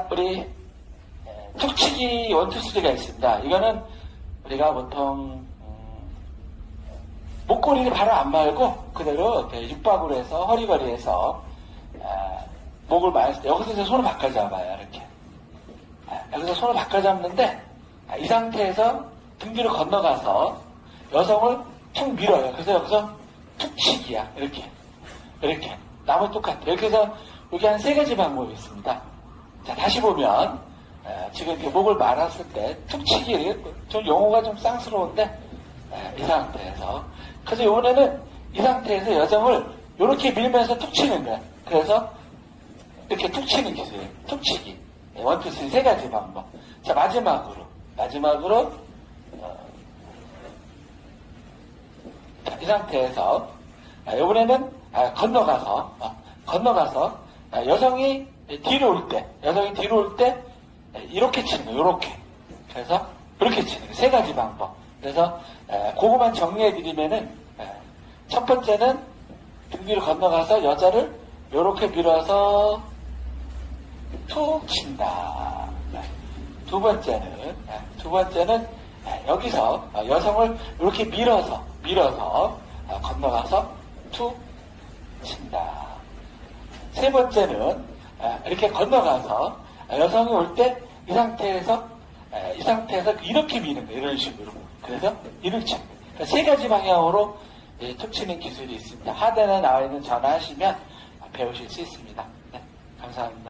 에, 툭치기 원투 쓰리가 있습니다. 이거는 우리가 보통 음, 목걸이를 바로 안 말고 그대로 육박으로 해서 허리걸이에서 아, 목을 말을 때 여기서 손을 바꿔 잡아요. 이렇게 아, 여기서 손을 바꿔 잡는데 아, 이 상태에서 등 뒤로 건너가서 여성을 툭 밀어요. 그래서 여기서 툭치기야. 이렇게 이렇게 나무 똑같아. 이렇게 해서 여기 한 세 가지 방법이 있습니다. 자, 다시 보면, 에, 지금 이렇게 목을 말았을 때, 툭치기, 좀 용어가 좀 쌍스러운데, 에, 이 상태에서. 그래서 이번에는 이 상태에서 여성을 이렇게 밀면서 툭 치는 거야. 그래서 이렇게 툭 치는 기술이에요. 툭 치기. 네, one two, three 세 가지 방법. 자, 마지막으로. 마지막으로, 어, 자, 이 상태에서, 아, 이번에는 아, 건너가서, 어, 건너가서, 아, 여성이 뒤로 올 때, 여성이 뒤로 올 때, 이렇게 치는 거예요, 이렇게. 그래서, 이렇게 치는 거예요. 세 가지 방법. 그래서, 에, 그거만 정리해드리면은, 에, 첫 번째는 등 뒤로 건너가서 여자를 이렇게 밀어서 툭 친다. 네. 두 번째는, 네, 두 번째는 네, 여기서 어, 여성을 이렇게 밀어서, 밀어서 어, 건너가서 툭 친다. 세 번째는 아, 이렇게 건너가서 여성이 올 때 이 상태에서 아, 이 상태에서 이렇게 미는 거예요. 이런 식으로. 그래서 이렇게. 그러니까 세 가지 방향으로 예, 툭 치는 기술이 있습니다. 하단에 나와 있는 전화하시면 배우실 수 있습니다. 네, 감사합니다.